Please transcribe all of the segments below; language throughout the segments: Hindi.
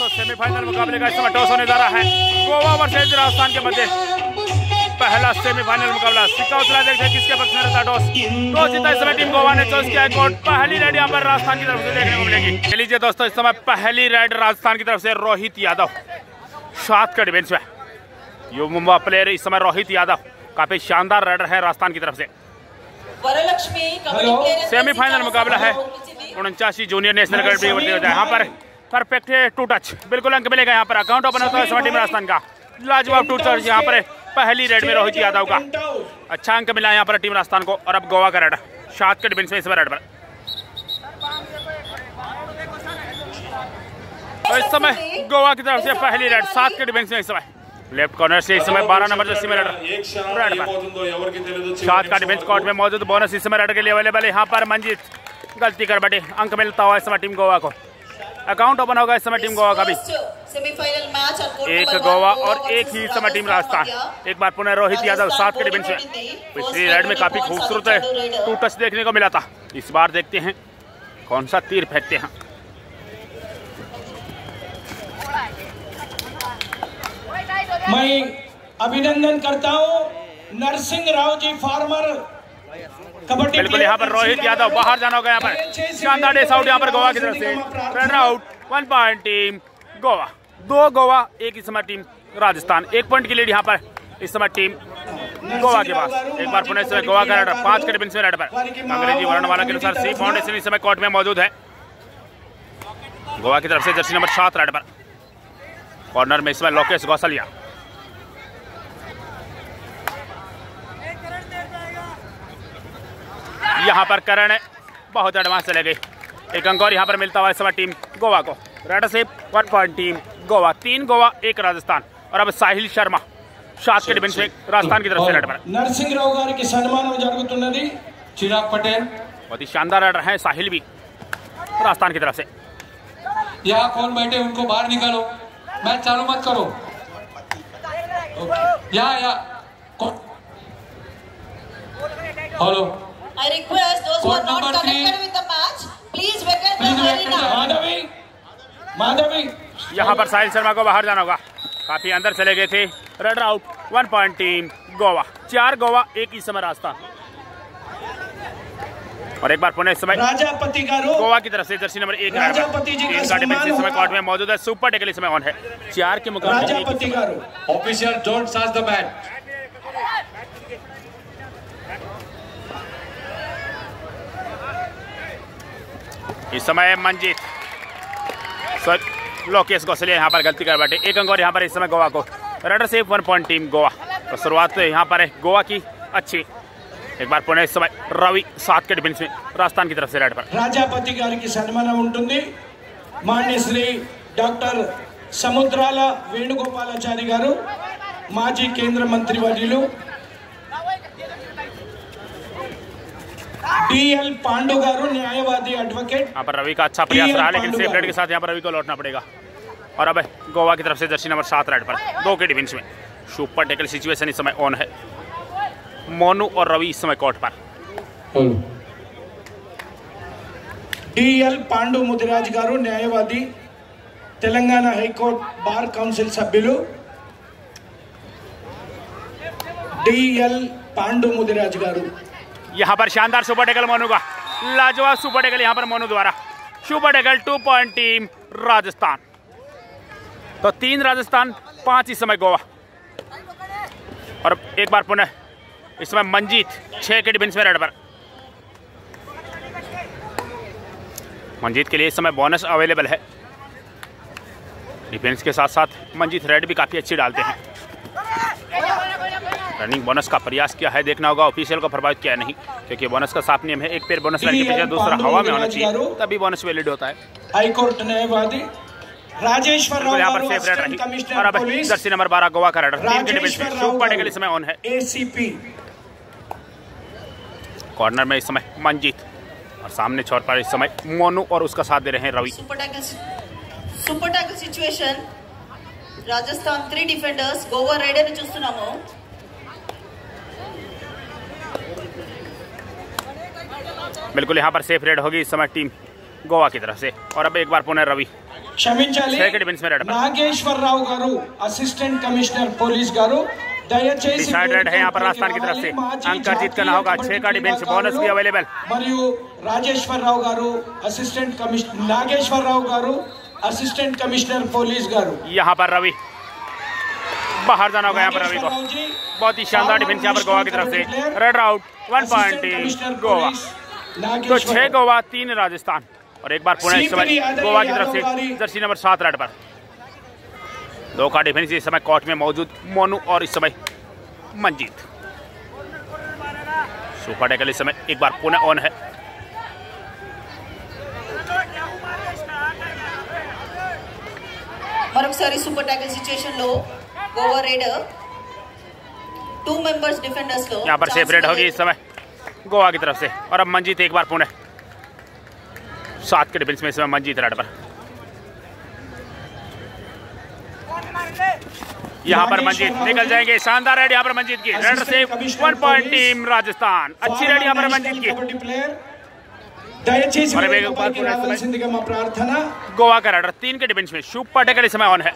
दोस्तों सेमीफाइनल मुकाबले का इस समय टॉस होने जा रहा है। गोवा वर्सेज राजस्थान के मध्य। पहला सेमीफाइनल मुकाबला सिक्का उतरा देखते हैं किसके पक्ष में रहता टॉस? टॉस जीता इस समय टीम गोवा ने चॉइस किया कोर्ट पहली रेड यहाँ पर राजस्थान की तरफ़ से देखने को मिलेगी। लीजिए दोस्तों इस समय पहली रेड राजस्थान की तरफ़ से रोहित यादव। सात का डिफेंस में। युवा प्लेयर इस समय रोहित यादव। काफ़ी शानदार रेडर है राजस्थान की तरफ़ से। सेमीफाइनल मुकाबला है। उनचासी जूनियर नेशनल कबड्डी यहाँ पर परफेक्ट टू टच बिल्कुल अंक मिलेगा यहाँ पर। अकाउंट ओपन होता है इस समय टीम राजस्थान का। लाजवाब टू टच यहाँ पर पहली रेड में रोहित यादव का। अच्छा अंक मिला यहाँ पर टीम राजस्थान को। और अब गोवा का रेड सात के डिफेंस में इस रेड पर। तो इस समय गोवा की तरफ़ से पहली रेड सात के डिफेंस में इस समय। लेफ़्ट कॉर्नर से इस समय बारह नंबर जर्सी में रेड रेड पर। सात का डिफेंस कोर्ट में मौजूद बोनस इस समय रेड के लिए अवेलेबल है। यहाँ पर मंजीत गलती कर बैठे। अंक मिलता हुआ इस समय टीम गोवा को। अकाउंट ओपन होगा इस समय टीम गोवा का भी। एक गोवा और एक ही इस समय टीम राजस्थान। एक बार पुनः रोहित यादव सात के डिफेंस में। पिछली रेड में काफ़ी खूबसूरत है। टू टच देखने को मिला था। इस बार देखते हैं कौन सा तीर फेंकते हैं। मैं अभिनंदन करता हूँ नरसिंह राव जी फार्मर बिल्कुल यहाँ पर रोहित यादव बाहर जाना होगा यहाँ पर। शानदार डेस आउट यहाँ पर गोवा की तरफ़ से। Run out one point team Goa. दो गोवा एक इस समय टीम राजस्थान। एक पॉइंट की लीड यहाँ पर इस समय टीम गोवा के पास। एक बार पुनः समय गोवा का रेडर पाँच के डिफेंस में रेड पर। अंग्रेज़ी वर्णमाला के अनुसार सी फाउंडेशन इस समय कोर्ट में मौजूद है। गोवा की तरफ़ से जर्सी नंबर सात रेड पर। कॉर्नर में इस समय लोकेश गौसलिया। यहाँ पर करण बहुत एडवांस चले गए। एक अंक और यहाँ पर मिलता हुआ इस समय टीम गोवा को। रेड से वन पॉइंट टीम गोवा। तीन गोवा एक राजस्थान। और अब साहिल शर्मा शास के डिबिन से राजस्थान की तरफ़ से रेड पर। नरसिंह राव गार के सम्मान में जागृत नदी चिराग पटेल। बहुत ही शानदार रेडर है साहिल भी राजस्थान की तरफ़ से। यहाँ कौन बैठे उनको बाहर निकालो। मैं चालू मत करो। यहाँ यहाँ hello I request those Court who are not connected three. with the match, please vacate the arena. Madhavi, Madhavi. यहाँ पर साहिल शर्मा को बाहर जाना होगा। काफ़ी अंदर चले गए थे। Runner out one point team Goa चार गोवा एक ही समय रास्ता। और एक बार पुनः समय राजापति गोवा की तरफ़ से जर्सी नंबर एक राजापति जी का डिफेंसिव समय कोर्ट में मौजूद है। सुपर टेकली समय ऑन है। चार के मुकाबले राजापति ऑफिशियल डोंट साज द मैच इस समय मंजीत सर लोकेश गौसलिया यहाँ पर गलती कर बैठे एक अंक और यहाँ पर इस समय गोवा को रेडर से वन पॉइंट टीम गोवा तो शुरुआत तो यहाँ पर है गोवा की अच्छी एक बार पुनः इस समय रवि सात के डिफेंस में राजस्थान की तरफ से रेड पर రాజాపతి గారికి సన్మానం ఉంటుంది మాన్యశ్రీ డాక్టర్ సముద్రాల వేణుగోపాలాచారి గారు మాజీ కేంద్ర మంత్రి వర్యులు డిఎల్ పాండు గారు న్యాయవాది అడ్వకేట్ यहाँ पर रवि का अच्छा प्रयास रहा लेकिन सेफ रेड के साथ यहाँ पर रवि को लौटना पड़ेगा और अब गोवा की तरफ से जर्सी नंबर सात रेड पर दो के डिफेंस में सुपर टेकल सिचुएशन इस समय ऑन है मोनू और रवि इस समय कोर्ट पर हेलो డిఎల్ పాండు ముదిరాజ్ గారు న్యాయవాది తెలంగాణ హైకోర్టు బార్ కౌన్సిల్ సభ్యులు డిఎల్ పాండు ముదిరాజ్ గారు यहाँ पर शानदार सुपर टेकल मोनू का। लाजवाब सुपर टेकल यहाँ पर मोनू द्वारा। Super tackle two point team Rajasthan. तो तीन राजस्थान, पाँच इस समय गोवा। और एक बार पुनः इस समय मंजीत, छह के डिफेंस में रेड पर। मंजीत के लिए इस समय बोनस अवेलेबल है। डिफेंस के साथ साथ मंजीत रेड भी काफ़ी अच्छी डालते हैं। रनिंग बोनस का प्रयास किया है देखना होगा ऑफिशियल को प्रभावित किया नहीं क्योंकि बोनस का साफ़ नियम है एक पेड़ बोनस रनिंग दूसरा हवा में होना चाहिए तभी बोनस वैलिड होता है। हाईकोर्ट ने राजेश्वर राव जर्सी नंबर बारह गोवा का राइडर के लिए समय ऑन है। एसीपी कॉर्नर में इस समय मंजीत और सामने छोर पर इस समय मोनू और उसका साथ दे रहे हैं Ravi. Super tackle situation Rajasthan three defenders Goa raider चूस्ना बिल्कुल यहाँ पर सेफ़ रेड होगी इस समय टीम गोवा की तरफ़ से। और अब एक बार पुनः Ravi. Nageshwar Rao garu assistant commissioner police garu Rajasthan की तरफ़ से। अंक करना होगा। छह बोनस भी available Rajeshwar Rao garu assistant commissioner Nageshwar Rao garu assistant commissioner police garu यहाँ पर रवि। बाहर जाना होगा यहाँ पर रवि को। बहुत ही शानदार डिफेंस यहाँ पर गोवा की तरफ़ से। Raid out one point Goa. तो నాగేశ్వరరావు. छह गोवा तीन राजस्थान और एक बार पुणे इस समय सीपी यादव गोवा की तरफ से यादव वाली। जर्सी नंबर सात रेड पर दो का डिफेंस इस समय कोर्ट में मौजूद मोनू और इस समय मंजीत सुपर टैकल इस समय एक बार पुणे ऑन है మరొకసారి సూపర్ ట్యాకిల్ సిచ్యుయేషన్ లో Goa raider two members defenders లో यहाँ पर सेपरेट होगी इस समय गोवा की तरफ़ से। और अब मंजीत एक बार पुणे। सात के डिफेंस में इसमें मंजीत रड पर। यहाँ पर मंजीत निकल जाएँगे। शानदार रेड यहाँ पर मंजीत की। रेड से वन पॉइंट टीम राजस्थान अच्छी रेड यहाँ पर मंजीत की। गोवा का रेडर तीन के डिफेंस में। शुभ पाटेकर इस समय ऑन है।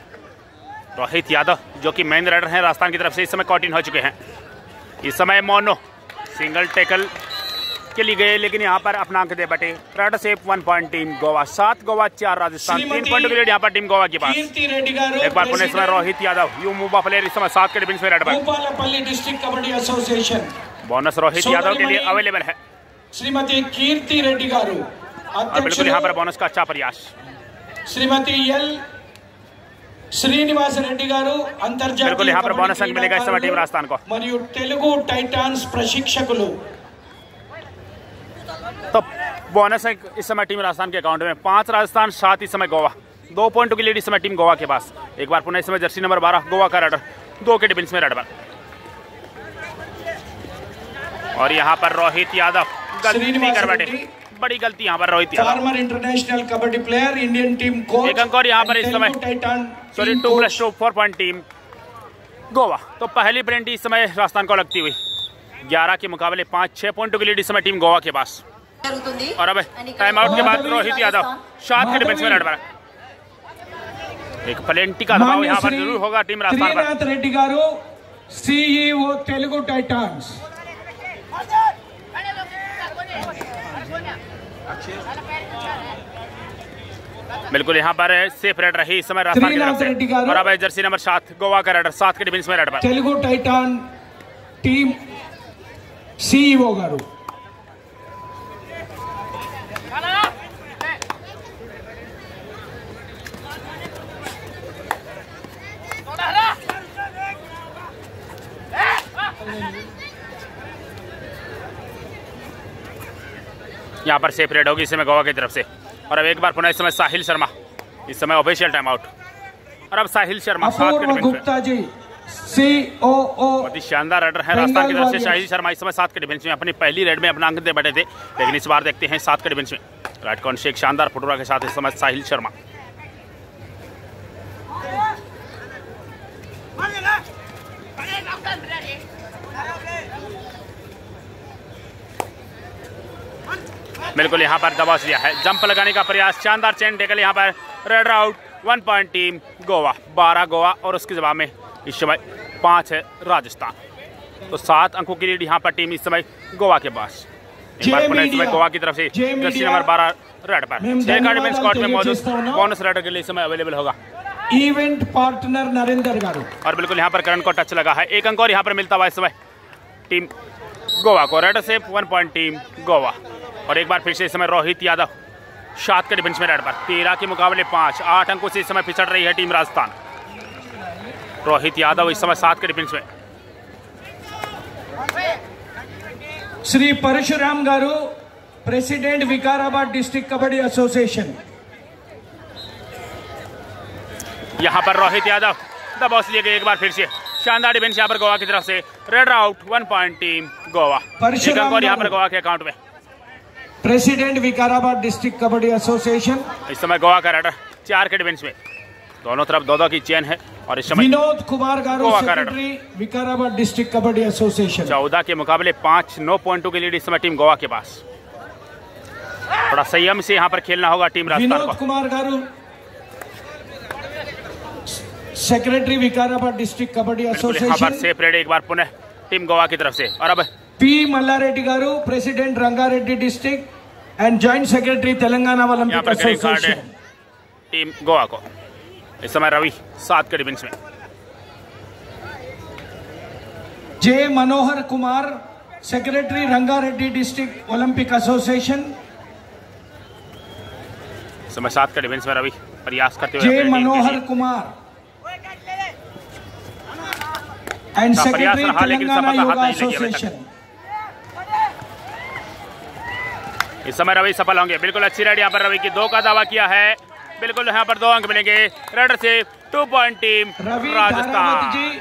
रोहित यादव जो कि मेन रेडर हैं राजस्थान की तरफ़ से इस समय कॉटिन हो चुके हैं। इस समय मोनो सिंगल टेकल के लिए गए लेकिन यहाँ पर अपना अंक दे बटे rata safe one point team Goa. सात गोवा चार राजस्थान। तीन पॉइंट के लिए यहाँ पर टीम गोवा के पास। एक बार पुणे समय रोहित यादव यू मुबा प्लेयर इस समय सात के डिफेंस में रेड पर। कबड्डी एसोसिएशन बोनस रोहित यादव के लिए अवेलेबल है। श्रीमती कीर्ति रेड्डी गारू और बिल्कुल यहाँ पर बोनस का अच्छा प्रयास। श्रीमती एल శ్రీనివాస రెడ్డి గారు అంతర్జాతీయ बिल्कुल यहाँ पर కబడ్డీ बोनस अंक मिलेगा इस समय टीम క్రీడాకారులు राजस्थान को మరియు తెలుగు టైటాన్స్ ప్రశిక్షకులు तो बोनस है इस समय टीम राजस्थान के अकाउंट में पांच राजस्थान सात इस समय गोवा दो पॉइंटों की लीड इस समय टीम गोवा के पास एक बार पुनः इस समय जर्सी नंबर बारह गोवा का रेडर दो के डिफेंस में रेड बल और यहाँ पर रोहित यादव गलती श्रीनिवास कर बैठे रेड्डी। बड़ी गलती यहाँ पर Rohit former international kabaddi player Indian team को एक अंक और यहाँ पर इस समय sorry two plus two four point team Goa तो पहली पेनल्टी इस समय राजस्थान को लगती हुई। ग्यारह के मुकाबले पाँच छह पॉइंटों के लिए इस समय टीम गोवा के पास। और अब टाइम आउट के बाद रोहित यादव शार्प के डिफेंस में लड़ पड़ा। एक प्लेंटी का दबाव यहाँ पर ज़रूर होगा टीम राजस्थान पर। रेड्डी गारू सीईओ तेलुगु टाइटंस बिल्कुल यहाँ पर सेफ़ रेडर ही इस समय राजस्थान और अब जर्सी नंबर सात गोवा का रेडर सात के डिफेंस में रेडर पर। Telugu Titan team CEO garu यहाँ पर सेफ़ रेड होगी इस समय गोवा की तरफ़ से। और अब एक बार पुनः इस समय साहिल शर्मा। इस समय ऑफिशियल टाइम आउट और अब साहिल शर्मा गुप्ता जी सी ओ ओ बहुत ही शानदार रेडर है राजस्थान की तरफ़ से। साहिल शर्मा इस समय सात के डिफेंस में अपनी पहली रेड में अपना अंक दे बैठे थे। लेकिन इस बार देखते हैं सात के डिफेंस में। राइट कौन से एक शानदार फुटबॉल के साथ इस समय साहिल शर्मा। बिल्कुल यहाँ पर दबाव दिया है। जंप लगाने का प्रयास शानदार चैन टेकल यहाँ पर। Raid out one point team Goa बारह गोवा और उसके जवाब में इस समय पाँच है राजस्थान। तो सात अंकों की लीड यहाँ पर टीम इस समय गोवा के पास। गोवा की तरफ़ से जर्सी नंबर बारह रेड पर। स्कॉट में मौजूद। बोनस रेड के लिए समय अवेलेबल होगा। इवेंट पार्टनर नरेंद्र गारू और बिल्कुल यहाँ पर करण को टच लगा है। एक अंक और यहाँ पर मिलता हुआ इस समय टीम गोवा को। रेड से वन पॉइंट टीम गोवा और एक बार फिर से इस समय रोहित यादव शात के डिफेंस में रेड पर। तेरह के मुकाबले पाँच आठ अंकों से इस समय पिछड़ रही है टीम राजस्थान। रोहित यादव इस समय सात के डिफेंस में। Shri Parshuram garu president Vikarabad district kabaddi association. यहाँ पर रोहित यादव दबाव लिए गए एक बार फिर से। शानदार डिफेंस यहाँ पर गोवा की तरफ़ से। Raid out one point team Goa. और यहाँ पर गोवा के अकाउंट में। President Vikarabad district kabaddi association. इस समय गोवा का राइडर चार के डिफेंस में। दोनों तरफ़ दो दो की चेन है और इस समय Vinod Kumar secretary Vikarabad district kabaddi association. चौदह के मुकाबले पाँच नौ पॉइंटों के लीड इस समय टीम गोवा के पास। थोड़ा संयम से यहाँ पर खेलना होगा team Vinod Kumar garu secretary Vikarabad district kabaddi association पर सेफ़ रेड एक बार पुनः टीम गोवा की तरफ़ से। और अब P Mallareddy garu president Rangareddy district and joint secretary Telangana association team Goa को। इस समय रवि सात के डिफेंस में। J Manohar Kumar secretary Rangareddy district Olympic association समय सात के डिफेंस में रवि प्रयास करते हुए J Manohar. Kumar and secretary Telangana yoga. Association इस समय रवि सफल होंगे। बिल्कुल अच्छी रेड यहाँ पर रवि की। दो का दावा किया है। बिल्कुल यहाँ पर दो अंक मिलेंगे। रेडर से टू पॉइंट टीम राजस्थान।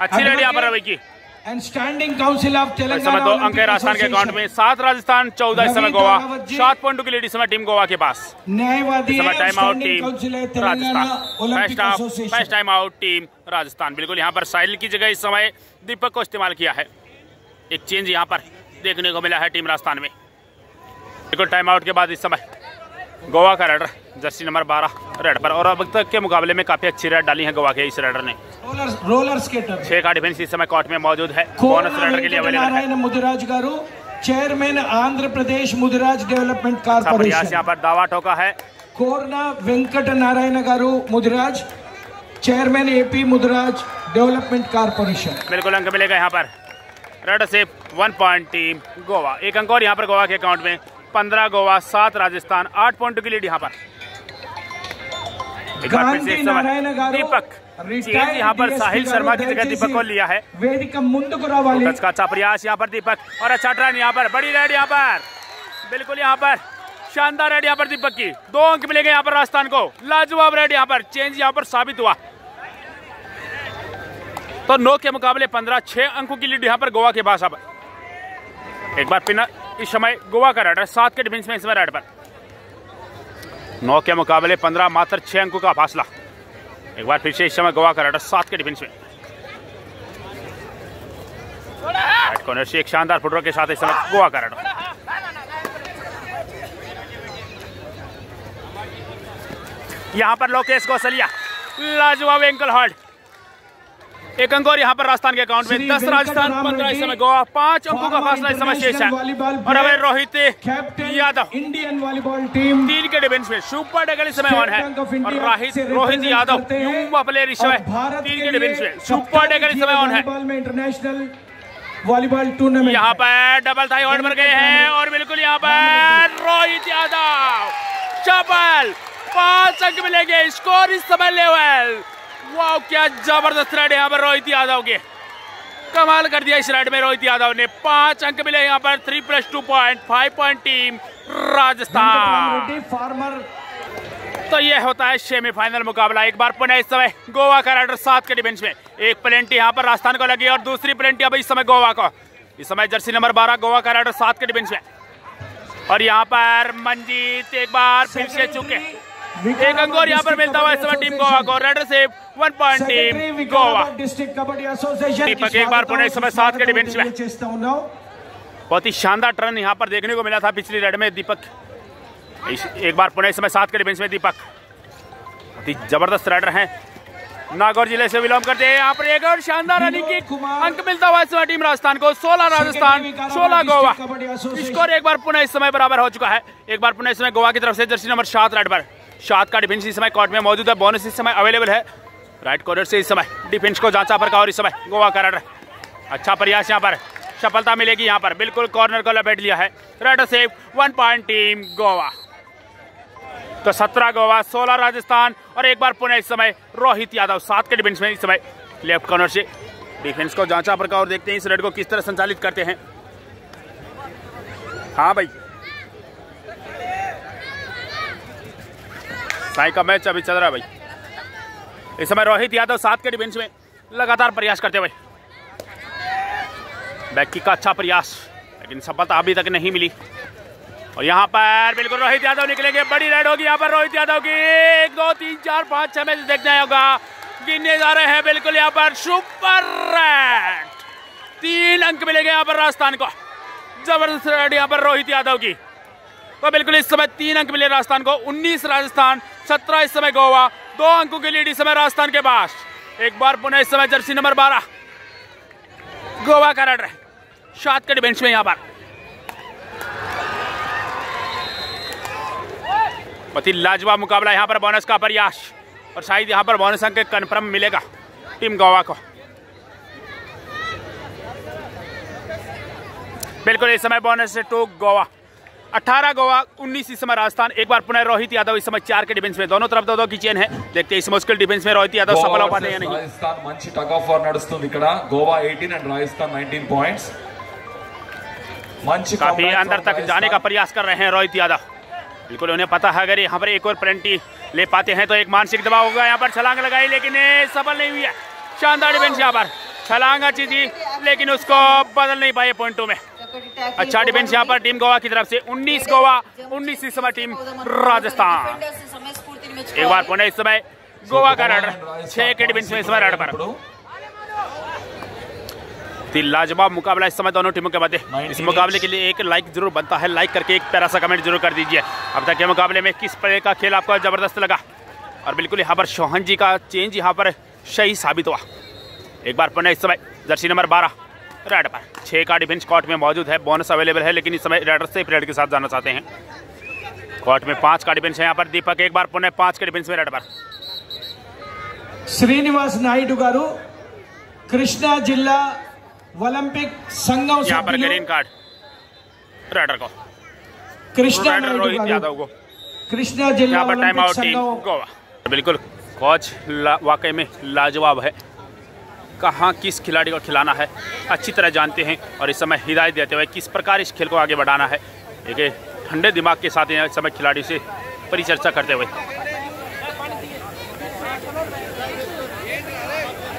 अच्छी रेड यहाँ पर रवि की। एंड स्टैंडिंग काउंसिल ऑफ़ समय तेलंगाना दो अंक राजस्थान के अकाउंट में। सात राजस्थान चौदह इस समय गोवा। सात पॉइंटों की लीड इस समय टीम गोवा के पास। समय time out team Rajasthan. First time out team Rajasthan. बिल्कुल यहाँ पर साहिल की जगह इस समय दीपक को इस्तेमाल किया है। एक चेंज यहाँ पर देखने को मिला है टीम राजस्थान में। बिल्कुल टाइम आउट के बाद इस समय गोवा का रेडर जर्सी नंबर 12 रेड पर। और अब तक के मुकाबले में काफ़ी अच्छी रेड डाली है गोवा के इस रेडर ने। रोलर, रोलर स्केटर छह का डिफेंस इस समय कोर्ट में मौजूद है। Garu. Chairman Andhra Pradesh Mudiraj development corporation यहाँ पर दावा ठोका है। Korana Venkat Narayan garu Mudiraj chairman AP Mudiraj development corporation बिल्कुल अंक मिलेगा यहाँ पर। रेड से वन पॉइंट टीम गोवा। एक अंक और यहाँ पर गोवा के अकाउंट में। पंद्रह गोवा सात राजस्थान आठ पॉइंटों की लीड यहाँ पर। एक बार से दीपक यहाँ पर साहिल शर्मा की जगह दीपक को लिया है। का अच्छा प्रयास यहाँ पर दीपक और अच्छा टर्न यहाँ पर। बड़ी रेड यहाँ पर। बिल्कुल यहाँ पर। शानदार रेड यहाँ पर दीपक की। दो अंक मिलेंगे यहाँ पर राजस्थान को। लाजवाब रेड यहाँ पर। चेंज यहाँ पर साबित हुआ। तो नौ के मुकाबले पंद्रह छह अंकों की लीड यहाँ पर गोवा के पास अब। एक बार पिना इस समय गोवा का रेडर, सात के डिफेंस में इस समय रेड पर। नौ के मुकाबले पंद्रह मात्र छह अंकों का फासला। एक बार फिर से इस समय गोवा का रेडर, सात के डिफेंस में। राइट कॉर्नर से एक शानदार फुटबॉल के साथ इस समय गोवा का रेडर। यहाँ पर लोकेश कौशलिया, लाजवाब एंकल हॉल्ड एक अंक और यहाँ पर राजस्थान के अकाउंट में दस राजस्थान पंद्रह इस समय गोवा पाँच अंकों का फासला इस समय शेष है। और अब Rohit Yadav. Indian volleyball team. तीन के डिफेंस में सुपर डगल इस समय ऑन है। और रोहित रोहित यादव युवा प्लेयर इस समय तीन के डिफेंस में सुपर डगल इस समय ऑन है। इंटरनेशनल वॉलीबॉल टूर्नामेंट यहाँ पर डबल थाई होल्ड पर गए हैं और बिल्कुल यहाँ पर रोहित यादव। चपल पाँच अंक मिलेंगे। स्कोर इस समय लेवल। वाह क्या ज़बरदस्त राइड यहाँ पर रोहित यादव के। कमाल कर दिया इस राइड में रोहित यादव ने। पाँच अंक मिले यहाँ पर। Three plus two point five point team Rajasthan. Former तो यह होता है सेमीफाइनल मुकाबला। एक बार पुनः इस समय गोवा का राइडर सात के डिफेंस में। एक प्लेंटी यहाँ पर राजस्थान को लगी और दूसरी प्लेंटी अब इस समय गोवा को। इस समय जर्सी नंबर बारह गोवा का राइडर सात के डिफेंस में। और यहाँ पर मंजीत एक बार फिर से चुके। एक अंगोर यहाँ पर मिलता हुआ इस समय टीम गोवा को रेडर से one point team Goa. District kabaddi association Deepak एक बार पुणे इस समय सात के डिफेंस में। बहुत ही शानदार टर्न यहाँ पर देखने को मिला था पिछली रेड में दीपक। एक बार पुणे इस समय सात के डिफेंस में दीपक। बहुत ही ज़बरदस्त रेडर है। नागौर ज़िले से बिलोंग करते हैं यहाँ पर एक और शानदार रनिंग की अंक मिलता हुआ इस समय टीम राजस्थान को। 16 राजस्थान 16 गोवा। स्कोर एक बार पुनः इस समय बराबर हो चुका है। एक बार पुनः इस समय गोवा की तरफ़ से जर्सी नंबर सात रेड पर। सात का डिफेंस इस समय कोर्ट में मौजूद है। बोनस इस समय अवेलेबल है। राइट कॉर्नर से इस समय डिफेंस को जांचा पर का और इस समय। गोवा का राइडर अच्छा प्रयास यहाँ पर। सफलता मिलेगी यहाँ पर। बिल्कुल कॉर्नर को लपेट लिया है। राइडर से वन पॉइंट टीम गोवा तो सत्रह गोवा सोलह राजस्थान और एक बार पुनः इस समय रोहित यादव सात के डिफेंस में इस समय लेफ़्ट कॉर्नर से डिफेंस को जांचा पर का और देखते हैं। इस रेड को किस तरह संचालित करते हैं। हाँ भाई। साई का मैच अभी चल रहा है भाई। इस समय रोहित यादव सात के डिफेंस में लगातार प्रयास करते हुए। बैकी का अच्छा प्रयास, लेकिन सफलता अभी तक नहीं मिली। और यहाँ पर बिल्कुल रोहित यादव निकलेंगे। बड़ी राइड होगी यहाँ पर रोहित यादव की। एक, दो, तीन, चार, पाँच, छह मैच देखना होगा। गिनने जा रहे हैं बिल्कुल यहाँ पर सुपर राइड तीन अंक मिलेंगे यहाँ पर राजस्थान को। ज़बरदस्त राइड यहाँ पर रोहित यादव की। तो बिल्कुल इस समय तीन अंक मिले राजस्थान को। 19 राजस्थान 17 इस समय गोवा, दो अंकों की लीड इस समय राजस्थान के पास। एक बार पुनः इस समय जर्सी नंबर बारह, गोवा का रेडर के बेंच में यहाँ पर। ही लाजवाब मुकाबला यहाँ पर बोनस का प्रयास, और शायद यहाँ पर बोनस अंक कन्फर्म मिलेगा टीम गोवा को। बिल्कुल इस समय बोनस टू गोवा। 18 गोवा 19 इस समय राजस्थान एक बार पुनः रोहित यादव इस समय चार के डिफेंस में दोनों तरफ दो दो की चेन है देखते हैं इस मुश्किल डिफेंस में रोहित यादव सफल हो पाते हैं या नहीं రాజస్థాన్ మంచి టగ్ ఆఫ్ వార్ నడుస్తుంది ఇక్కడ Goa eighteen and Rajasthan nineteen points మంచి काफी comeback अंदर from तक जाने का राजस्थान. प्रयास कर रहे हैं रोहित यादव बिल्कुल उन्हें पता है अगर यहाँ पर एक और पेनल्टी ले पाते हैं तो एक मानसिक दबाव होगा यहाँ पर छलांग लगाई लेकिन ये सफल नहीं हुई है शानदार डिफेंस यहाँ पर छलांग अच्छी थी लेकिन उसको बदल नहीं पाए पॉइंटों में अच्छा डिफेंस यहाँ पर टीम गोवा की तरफ़ से 19 गोवा 19 इस समय टीम राजस्थान। एक बार पुनः इस समय गोवा का रड छह के डिफेंस में इस समय रड पर। लाजवाब मुकाबला इस समय दोनों टीमों के मध्य। इस मुकाबले के लिए एक लाइक ज़रूर बनता है। लाइक करके एक प्यारा सा कमेंट ज़रूर कर दीजिए। अब तक के मुकाबले में किस प्लेयर का खेल आपको ज़बरदस्त लगा? और बिल्कुल यहाँ पर शोहन जी का चेंज यहाँ पर सही साबित हुआ। एक बार पुनः इस समय जर्सी नंबर बारह। रेड पर छः का डिफेंस कॉट में मौजूद है बोनस अवेलेबल है लेकिन इस समय रेडर से रेड के साथ जाना चाहते हैं। कॉट में पाँच का डिफेंस है यहाँ पर दीपक एक बार पुनः पाँच के डिफेंस में रेड पर। श्रीनिवास नायडू गारू कृष्णा जिला ओलंपिक संघम यहाँ पर ग्रीन कार्ड रेडर को। कृष्णा रोहित यादव को। कृष्णा जिला टाइम आउट बिल्कुल कोच वाकई में लाजवाब है। कहाँ किस खिलाड़ी को खिलाना है, अच्छी तरह जानते हैं और इस समय हिदायत देते हुए किस प्रकार इस खेल को आगे बढ़ाना है। एक ठंडे दिमाग के साथ इस समय खिलाड़ी से परिचर्चा करते हुए।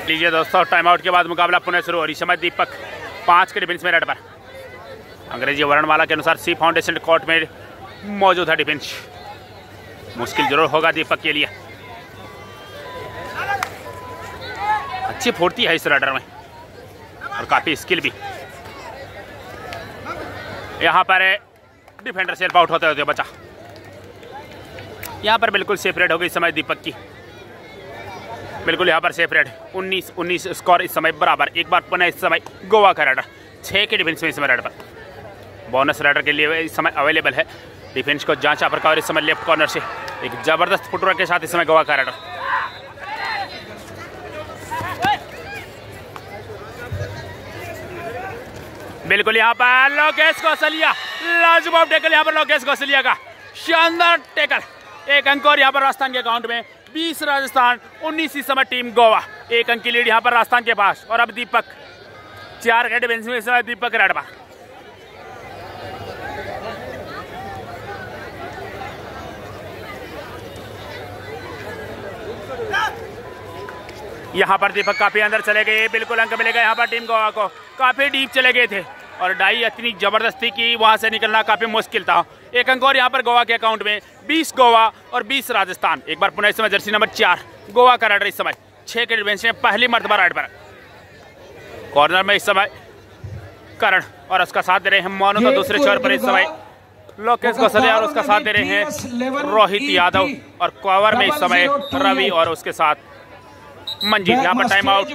लीजिए दोस्तों टाइम आउट के बाद मुकाबला पुनः शुरू और इस समय दीपक पाँच के डिफेंस में रेड पर। अंग्रेज़ी वर्णमाला के अनुसार सी फाउंडेशन कोर्ट में मौजूद है डिफेंस मुश्किल ज़रूर होगा दीपक के लिए। अच्छी फुर्ती है इस राइडर में। और काफ़ी स्किल भी। यहाँ पर डिफेंडर सेल्फ आउट होते होते बचा। यहाँ पर बिल्कुल सेफ़ रेड हो गई इस समय दीपक की। बिल्कुल यहाँ पर सेफ़ रेड। 19 19 स्कोर इस समय बराबर। एक बार पुनः इस समय गोवा का राइडर छः के डिफेंस में इस समय राइडर पर। बोनस राइडर के लिए इस समय अवेलेबल है। डिफेंस को जांचा प्रकार इस समय लेफ़्ट कॉर्नर से। एक ज़बरदस्त फुटवर्क के साथ इस समय गोवा का राइडर बिल्कुल यहाँ पर लोकेश कौशलिया लाजवाब टेकल यहाँ पर लोकेश कौशलिया का, शानदार टेकल। एक अंक और यहाँ पर राजस्थान के अकाउंट में 20 राजस्थान 19 इस समय टीम गोवा। एक अंक की लीड यहाँ पर राजस्थान के पास और अब दीपक। चार डिफेंस में इस समय दीपक रेडबा यहाँ पर दीपक काफ़ी अंदर चले गए बिल्कुल अंक मिलेगा यहाँ पर टीम गोवा को। काफ़ी डीप चले गए थे और डाई इतनी ज़बरदस्ती की वहाँ से निकलना काफ़ी मुश्किल था। एक अंक और यहाँ पर गोवा के अकाउंट में 20 गोवा और 20 राजस्थान। एक बार पुनः इस समय जर्सी नंबर चार गोवा का राइडर इस समय। छह के डिफेंस में पहली मरतबा राइड पर। कॉर्नर में इस समय करण और उसका साथ दे रहे हैं मोनू तो दूसरे छोर पर इस समय। लोकेश कौशल्या और उसका साथ दे रहे हैं रोहित यादव और कवर में इस समय रवि और उसके साथ मंजीत यहाँ पर टाइम आउट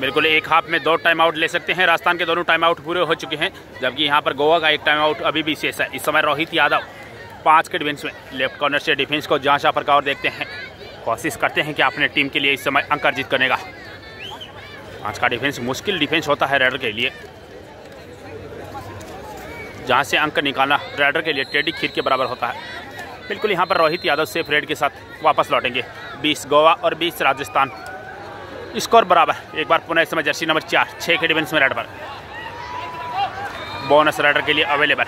बिल्कुल एक हाफ़ में दो टाइम आउट ले सकते हैं। राजस्थान के दोनों टाइम आउट पूरे हो चुके हैं जबकि यहाँ पर गोवा का एक टाइम आउट अभी भी शेष है। इस समय रोहित यादव पाँच के डिफेंस में लेफ़्ट कॉर्नर से डिफेंस को जांचा पर और देखते हैं। कोशिश करते हैं कि अपने टीम के लिए इस समय अंक अर्जित करने का। आज का डिफेंस मुश्किल डिफेंस होता है रेडर के लिए। जहाँ से अंक निकालना रेडर के लिए टेडी खीर के बराबर होता है। बिल्कुल यहाँ पर रोहित यादव सेफ़ रेड के साथ वापस लौटेंगे। 20 गोवा और 20 राजस्थान। स्कोर बराबर, एक बार पुनः समय जर्सी नंबर चार छः के डिफेंस में रेड पर। बोनस राइडर के लिए अवेलेबल।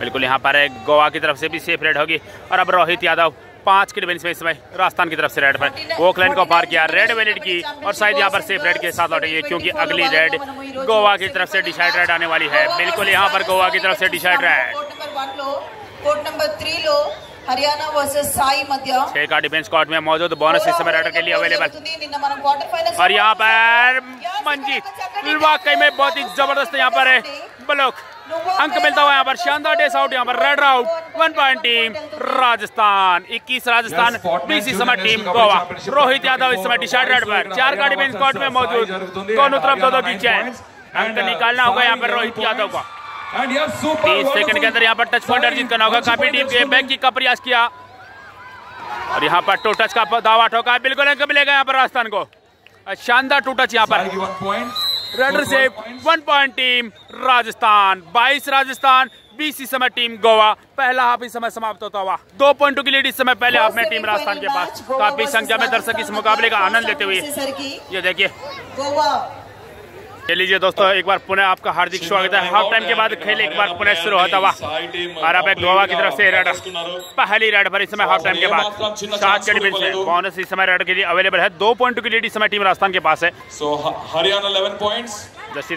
बिल्कुल यहाँ पर है गोवा की तरफ़ से भी सेफ़ रेड होगी। और अब रोहित यादव पाँच की डिफेंस में इस समय राजस्थान की तरफ़ से रेड पर ओखलैंड को पार किया। रेड वेलिट की और शायद यहाँ पर सेफ़ रेड के साथ लौटेगी क्योंकि अगली रेड गोवा की तरफ़ से डिसाइड रेड आने वाली है। बिल्कुल यहाँ पर गोवा की तरफ़ से decide raid court number three लो हरियाणा वर्सेस साई मध्य। छह का डिफेंस कोर्ट में मौजूद बोनस इस समय राइडर के लिए अवेलेबल और यहाँ पर मंजीत वाकई में बहुत ही ज़बरदस्त यहाँ पर है। ब्लॉक अंक मिलता हुआ यहाँ पर शानदार डेस आउट यहाँ पर raid out one point team Rajasthan 21 Rajasthan 20 इस समय टीम गोवा। रोहित यादव इस समय टी शर्ट रेड पर। चार का डिफेंस कोर्ट में मौजूद। दोनों तरफ़ दो दो की चैन। अंक निकालना होगा यहाँ पर रोहित यादव को। तीस सेकंड के अंदर यहाँ पर टच पॉइंट अर्जित करना होगा। काफ़ी टीम के बैक किक का प्रयास किया। और यहाँ पर टू टच का दावा ठोका। बिल्कुल अंक मिलेगा यहाँ पर राजस्थान को। शानदार टू टच यहाँ पर। रडरशिप वन पॉइंट टीम राजस्थान बाईस राजस्थान बीस इस समय टीम गोवा पहला हाफ़ इस समय समाप्त होता हुआ। दो पॉइंटों की लीड इस समय पहले हाफ़ में टीम राजस्थान के पास। काफ़ी संख्या में दर्शक इस मुकाबले का आनंद लेते हुए। ये देखिए। गोवा ये लीजिए दोस्तों एक बार पुनः आपका हार्दिक स्वागत है। हाफ़ टाइम के बाद खेल एक बार पुनः शुरू होता हुआ। और एक गोवा की तरफ़ से रेड। पहली रेड पर इस समय हाफ़ टाइम के बाद। सात के डिफेंस में बोनस इस समय रेड के लिए अवेलेबल है। दो पॉइंट की लीड इस समय टीम राजस्थान के पास है। Ha- Haryana 11 points.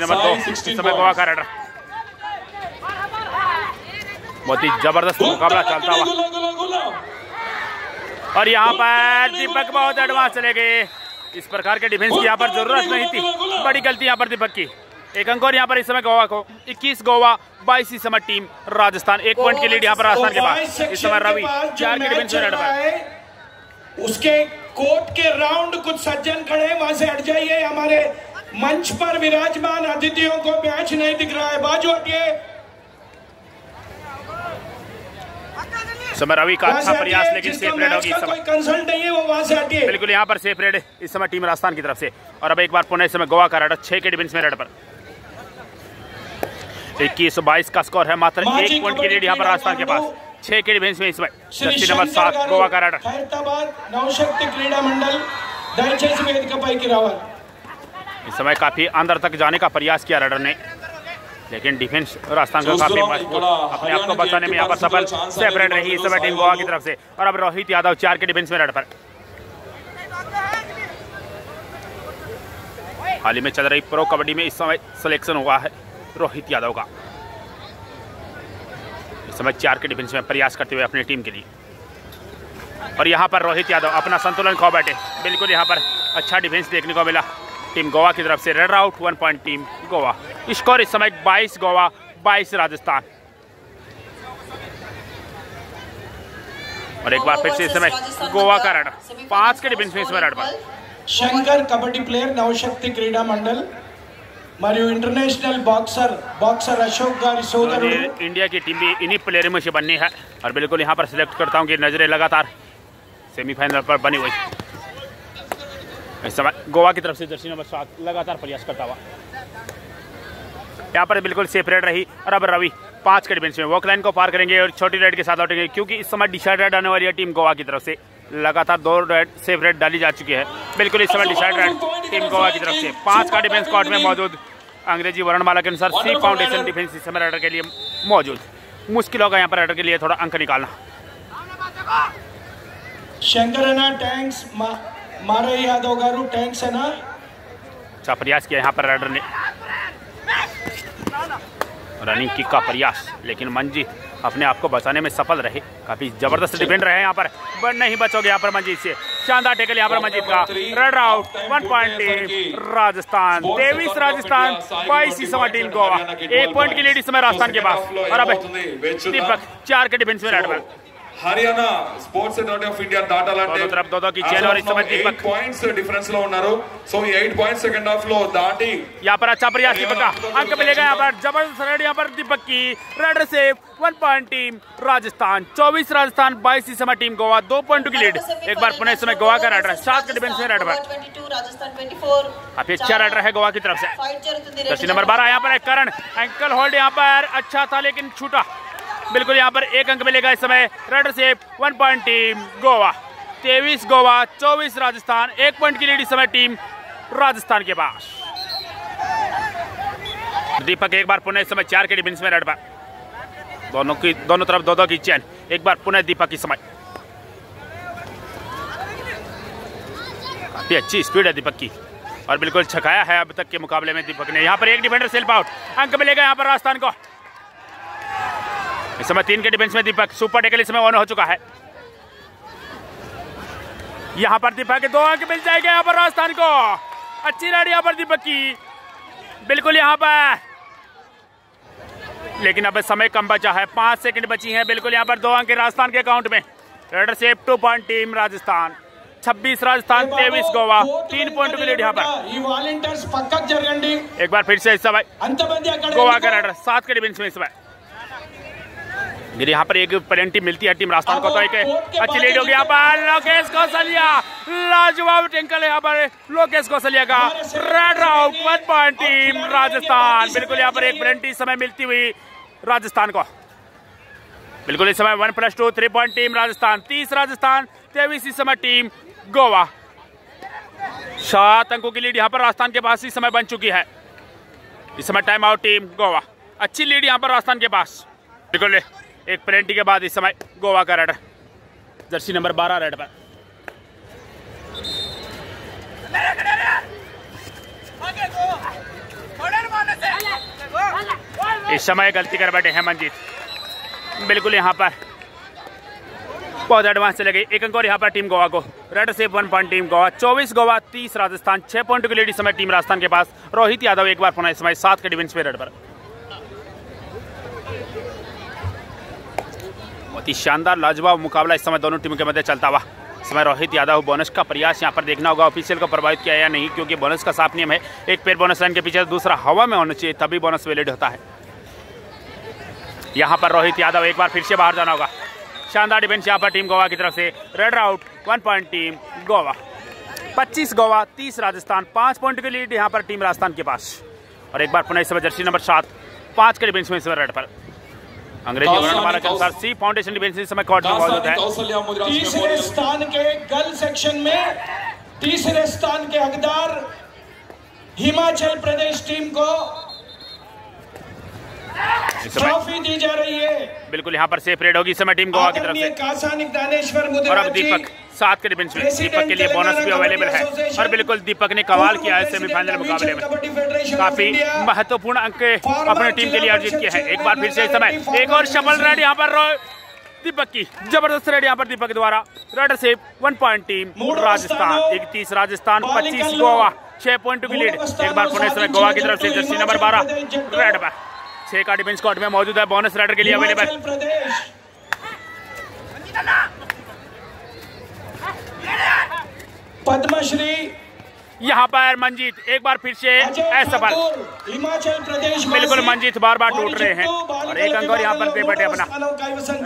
नंबर दो। इस समय गोवा का रेडर। बहुत ही ज़बरदस्त मुकाबला चलता हुआ. और यहाँ पर दीपक बहुत एडवांस चले गए। इस प्रकार के डिफेंस की यहाँ पर ज़रूरत नहीं थी। बड़ी गलती यहाँ पर दीपक की। एक अंक और यहाँ पर इस समय गोवा को। 21 गोवा 22 इस समय टीम राजस्थान। एक पॉइंट की लीड यहाँ पर राजस्थान के पास। इस समय रवि चार के डिफेंस में उसके कोर्ट के राउंड कुछ सज्जन खड़े वहाँ से हट जाइए। हमारे मंच पर विराजमान अतिथियों को मैच नहीं दिख रहा है। बाजू हटिए। समय रवि का अच्छा प्रयास लेकिन सेफ़ रेड होगी बिल्कुल यहाँ पर सेफ़ रेड इस समय टीम राजस्थान की तरफ़ से। और अब एक बार पुनः इस समय गोवा का रेड छह के डिफेंस में रेड पर। इक्कीस बाईस का स्कोर है मात्र एक पॉइंट की रेड यहाँ पर राजस्थान के पास। छह के डिफेंस में इस समय जर्सी नंबर सात गोवा का रेडर इस समय काफ़ी अंदर तक जाने का प्रयास किया रेडर ने। लेकिन डिफेंस और आस्थांका काफ़ी मज़बूत अपने आप को बचाने में यहाँ पर सफल सेपरेट रही इस समय टीम गोवा की तरफ़ से। और अब रोहित यादव चार के डिफेंस में रेड पर। हाल ही में चल रही प्रो कबड्डी में इस समय सिलेक्शन हुआ है रोहित यादव का। इस समय चार के डिफेंस में प्रयास करते हुए अपनी टीम के लिए। और यहाँ पर रोहित यादव अपना संतुलन खो बैठे। बिल्कुल यहाँ पर अच्छा डिफेंस देखने को मिला। टीम गोवा की तरफ से raid out one point team Goa score इस समय 22 गोवा 22 राजस्थान और एक बार फिर से इस समय गोवा का रेड पांच के डिफेंस में इस समय रेड पर శంకర్ కబడ్డీ ప్లేయర్ నవశక్తి క్రీడా మండల్ మరియు ఇంటర్నేషనల్ బాక్సర్ బాక్సర్ అశోక్ గారి సోదరుడు ये इंडिया की टीम भी इन्हीं प्लेयरों में से बननी है और बिल्कुल यहाँ पर सिलेक्ट करता हूँ कि नजरें लगातार सेमीफाइनल पर बनी हुई इस समय गोवा की तरफ़ से जर्सी नंबर सात लगातार प्रयास करता हुआ। यहाँ पर बिल्कुल सेफ़ रेड रही और अब रवि। पाँच के डिफेंस में वॉक लाइन को पार करेंगे और छोटी रेड के साथ लौटेंगे, क्योंकि इस समय डिसाइड रेड आने वाली है टीम गोवा की तरफ़ से। लगातार दो रेड सेफ़ रेड डाली जा चुकी है। बिल्कुल इस समय डिसाइड रेड टीम गोवा की तरफ़ से। पाँच का डिफेंस कॉर्ट में मौजूद अंग्रेज़ी वर्णमाला के अनुसार सी फाउंडेशन डिफेंस इस समय राइडर के लिए मौजूद। मुश्किल होगा यहाँ पर राइडर के लिए थोड़ा अंक निकालना। शंकर टैंक्स ట్యాంక్స్ మా మారయ్య యాదవ్ గారు ట్యాంక్స్ అన్న अच्छा प्रयास किया यहाँ पर रेडर ने रनिंग किक का प्रयास लेकिन मंजीत अपने आप को बचाने में सफल रहे काफी जबरदस्त डिफेंड रहे यहाँ पर बट नहीं बचोगे यहाँ पर मंजीत से शानदार टेकल यहाँ पर मंजीत का raid out one point team Rajasthan तेईस राजस्थान बाईस इस समय टीम गोवा एक पॉइंट की लीड इस समय राजस्थान के पास और अब दीपक चार के डिफेंस में रेड पर Haryana sports authority of India దాటాలంటే दोनों तरफ दो दो की चेन और इस समय दीपक పాయింట్స్ డిఫరెన్స్ లో ఉన్నారు సో ఈ ఎయిట్ పాయింట్స్ సెకండ్ హాఫ్ లో దాటి यहाँ पर अच्छा प्रयास दीपक का अंक मिलेगा यहाँ पर जबरदस्त रेड यहाँ पर दीपक की रेडर से one point team Rajasthan 24 Rajasthan 22 इस समय टीम गोवा दो पॉइंट की लीड एक बार पुनः इस समय गोवा का रेडर सात के डिफेंस में रेड पर రాజస్థాన్ ట్వంటీ ఫోర్ काफी अच्छा रेडर है गोवा की तरफ से ఫైట్ జరుగుతుంది जर्सी नंबर बारह यहाँ पर है करण एंकल होल्ड यहाँ पर अच्छा था लेकिन छूटा बिल्कुल यहाँ पर एक अंक मिलेगा इस समय रेडर से वन पॉइंट टीम गोवा। तेईस गोवा, चौबीस राजस्थान, एक पॉइंट की लीड इस समय टीम राजस्थान के पास। दीपक, एक बार पुनः इस समय चार के डिफेंस में रेड पर। दोनों की, दोनों तरफ़ दो दो की चैन एक बार पुनः दीपक इस समय। काफ़ी अच्छी स्पीड है दीपक की। और बिल्कुल छकाया है अब तक के मुकाबले में दीपक ने। यहाँ पर एक डिफेंडर सेल्फ आउट अंक मिलेगा यहाँ पर राजस्थान को। इस समय तीन के डिफेंस में दीपक सुपर टेकल इसमें ऑन हो चुका है। यहाँ पर दीपक दो अंक मिल जाएगा यहाँ पर राजस्थान को। अच्छी राइड यहाँ पर दीपक की। बिल्कुल यहाँ पर। लेकिन अब समय कम बचा है पाँच सेकंड बची हैं। बिल्कुल यहाँ पर दो अंक राजस्थान के अकाउंट में। रेडर से two point team Rajasthan 26 Rajasthan तेईस गोवा। तीन पॉइंट की लीड यहाँ पर। एक बार फिर से इस समय। गोवा का रेडर सात के डिफेंस में इस समय। फिर यहाँ पर एक पेनल्टी मिलती है टीम राजस्थान को तो एक अच्छी लीड होगी यहाँ पर। लोकेश कौशलिया लाजवाब टिंकल यहाँ पर। लोकेश कौशलिया का raid out one point team Rajasthan. बिल्कुल यहाँ पर एक पेनल्टी समय मिलती हुई राजस्थान को। बिल्कुल इस समय one plus two three point team Rajasthan. तीस राजस्थान तेईस इस समय टीम गोवा। सात अंकों की लीड यहाँ पर राजस्थान के पास इस समय बन चुकी है। इस समय टाइम आउट टीम गोवा। अच्छी लीड यहाँ पर राजस्थान के पास। बिल्कुल एक पेनल्टी के बाद इस समय गोवा का रेड जर्सी नंबर 12 रेड पर। इस समय गलती कर बैठे हैं मंजीत बिल्कुल यहाँ पर। बहुत एडवांस चले गए। एक अंक और यहाँ पर टीम गोवा को। रेड से वन पॉइंट टीम गोवा। चौबीस गोवा, तीस राजस्थान। छह पॉइंट की इस समय टीम राजस्थान के पास। रोहित यादव एक बार पुनः इस समय सात के डिफेंस पे रेड पर। बहुत ही शानदार, लाजवाब मुकाबला इस समय दोनों टीमों के मध्य चलता हुआ। समय रोहित यादव बोनस का प्रयास यहाँ पर देखना होगा, ऑफिशियल को प्रभावित किया या नहीं, क्योंकि बोनस का साफ़ नियम है, एक पेड़ बोनस लाइन के पीछे दूसरा हवा में होना चाहिए, तभी बोनस वैलिड होता है। यहाँ पर रोहित यादव एक बार फिर से बाहर जाना होगा। शानदार डिफेंस यहाँ पर टीम गोवा की तरफ़ से। Raid out one point team Goa. 25 Goa 30 Rajasthan, पाँच पॉइंट की लीड यहाँ पर टीम राजस्थान के पास। और एक बार पुनः इस समय जर्सी नंबर सात, पाँच के डिफेंस में इस समय रेड पर। अंग्रेज़ी वर्णमाला के अनुसार सी फाउंडेशन डिफेंस इस समय कोर्ट में मौजूद है। तीसरे स्थान के गर्ल सेक्शन में तीसरे स्थान के हकदार हिमाचल प्रदेश टीम को ट्रॉफी दी जा रही है। बिल्कुल यहाँ पर सेफ़ रेड होगी। इस समय टीम गोवा की तरफ़ से। कासानिक दानेश्वर और अब दीपक सात के डिफेंस में। दीपक के लिए बोनस भी अवेलेबल है। और बिल्कुल दीपक ने कमाल किया है सेमीफाइनल मुकाबले में। काफ़ी महत्वपूर्ण अंक अपने टीम के लिए अर्जित किए हैं। एक बार फिर से इस समय एक और शबल रेड यहाँ पर दीपक की ज़बरदस्त रेड यहाँ पर दीपक द्वारा। रेड से वन पॉइंट टीम राजस्थान। इकतीस राजस्थान पच्चीस गोवा। छह पॉइंट की लीड एक बार पुणे समय गोवा की तरफ़ से जर्सी नंबर बारह रेड पर छह का डिफेंस कोर्ट में मौजूद है। बोनस रेडर के लिए अवेलेबल पद्मश्री। यहाँ पर मंजीत एक बार फिर से असफल हिमाचल प्रदेश बिल्कुल मंजीत बार बार टूट रहे हैं। और एक अंक और यहाँ पर दे बैठे अपना।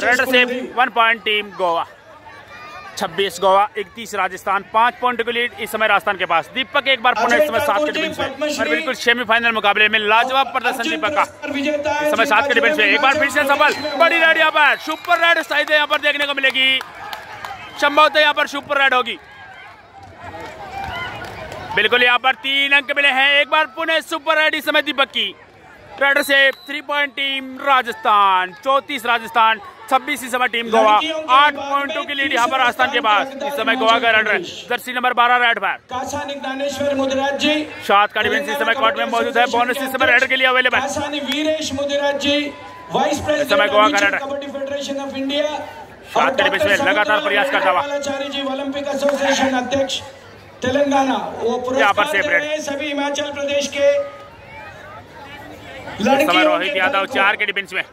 रेड से one point team Goa 26 Goa 31 Rajasthan पाँच पॉइंट की लीड इस समय राजस्थान के पास। दीपक एक बार पुनः इस समय सात के डिफेंस और बिल्कुल सेमीफाइनल मुकाबले में लाजवाब प्रदर्शन दीपक का। इस समय सात के डिफेंस में। एक बार फिर से सफल। बड़ी रेड यहाँ पर। सुपर रेड साइड यहाँ पर देखने को मिलेगी। संभवतः यहाँ पर सुपर रेड होगी। बिल्कुल यहाँ पर तीन अंक मिले हैं। एक बार पुनः सुपर रेड इस समय दीपक की। रेड से थ्री पॉइंट टीम राजस्थान चौतीस राजस्थान छब्बीस इस समय टीम गोवा। आठ पॉइंटों की लीड यहाँ पर राजस्थान के पास। इस समय गोवा का रेड है जर्सी नंबर बारह रेड का डिफेंस इस समय कोर्ट में मौजूद है। बोनस इस समय रेड के लिए available Viresh Mudiraj ji vice president. Kabaddi federation of India सात के डिफेंस में लगातार प्रयास करता हुआ। जी ओलंपिक एसोसिएशन अध्यक्ष तेलंगाना। वो पुरस्कार रहे सभी हिमाचल प्रदेश के लड़कियों रोहित यादव चार के डिफेंस में।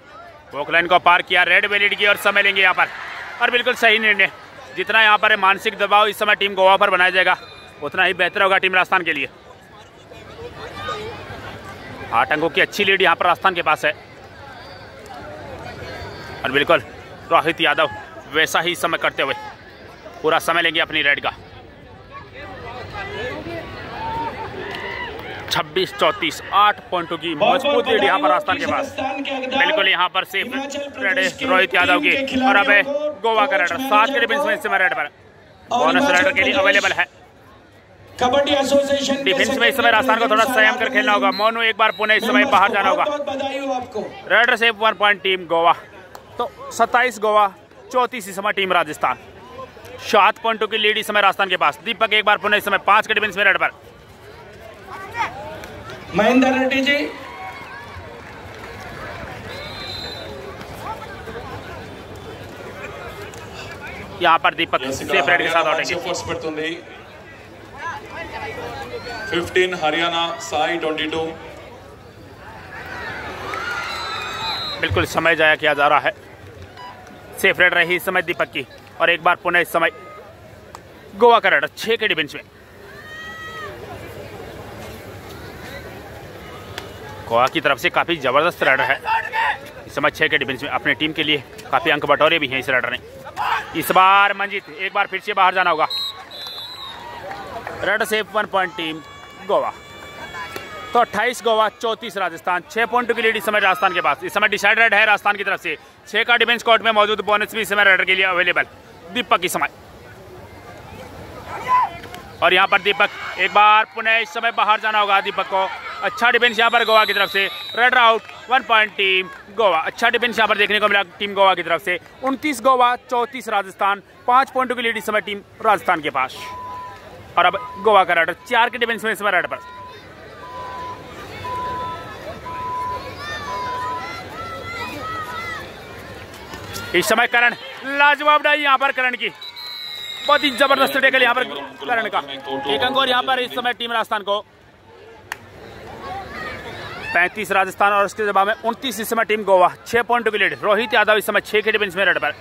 पोखलाइन को पार किया, रेड वेलिड की और समय लेंगे यहाँ पर। और बिल्कुल सही निर्णय, जितना यहाँ पर मानसिक दबाव इस समय टीम गोवा पर बनाया जाएगा, उतना ही बेहतर होगा टीम राजस्थान के लिए। आठ अंकों की अच्छी लीड यहाँ पर राजस्थान के पास है। और बिल्कुल, रोहित यादव वैसा ही समय करते हुए, पूरा समय लेंगे अपनी रेड का। छब्बीस चौंतीस आठ पॉइंटों की मज़बूत लीड यहाँ पर राजस्थान के पास। बिल्कुल यहाँ पर सेफ़ रेड रोहित यादव की और अब है गोवा का रेडर सात के डिफेंस में रेड पर। बोनस रेडर के लिए अवेलेबल है। कबड्डी एसोसिएशन डिफेंस में इस समय राजस्थान को थोड़ा संयम कर खेलना होगा। मोनू एक बार पुणे इस समय बाहर जाना होगा। Raider safe one point team Goa तो 27 गोवा चौंतीस इस समय टीम राजस्थान। सात पॉइंटों की लीड इस समय राजस्थान के पास। दीपक एक बार पुणे इस समय पाँच के डिफेंस में रेड पर। महेंद्र रेड्डी जी। यहाँ पर दीपक के साथ fifteen Haryana SAI twenty two बिल्कुल समय जाया किया जा रहा है। सेफ़ रेड रही इस समय दीपक की और एक बार पुनः इस समय गोवा का रेडर छः के डिफेंस में। गोवा की तरफ़ से काफ़ी ज़बरदस्त रेडर है। इस समय छह के डिफेंस में अपने टीम के लिए काफ़ी अंक बटोरे भी हैं इस रेडर ने। इस बार मंजीत, एक बार फिर से बाहर जाना होगा। Raid safe one point team Goa. तो 28 गोवा 34 राजस्थान, छह पॉइंट की लीड इस समय राजस्थान के पास। इस समय डिसाइडेड है राजस्थान की तरफ़ से। छह का डिफेंस कोर्ट में मौजूद बोनस भी इस समय रेडर के लिए अवेलेबल दीपक इस समय। और यहाँ पर दीपक, एक बार पुनः इस समय बाहर जाना होगा दीपक को। अच्छा डिफेंस यहाँ पर गोवा की तरफ़ से। Raid out one point team Goa. अच्छा डिफेंस यहाँ पर देखने को मिला टीम गोवा की तरफ़ से। उनतीस गोवा, चौंतीस राजस्थान। पाँच पॉइंटों की लीड इस समय टीम राजस्थान के पास। और अब गोवा का रेडर चार के डिफेंस में इस समय रेड पर। इस समय करण, लाजवाब डाई यहाँ पर करण की। बहुत ही ज़बरदस्त टेकल यहाँ पर करण का। एक अंक और यहाँ पर इस समय टीम राजस्थान को। पैंतीस राजस्थान और उसके जवाब में उनतीस इस समय टीम गोवा छः पॉइंट की रोहित यादव इस समय छह के डिफेंस में रेड पर।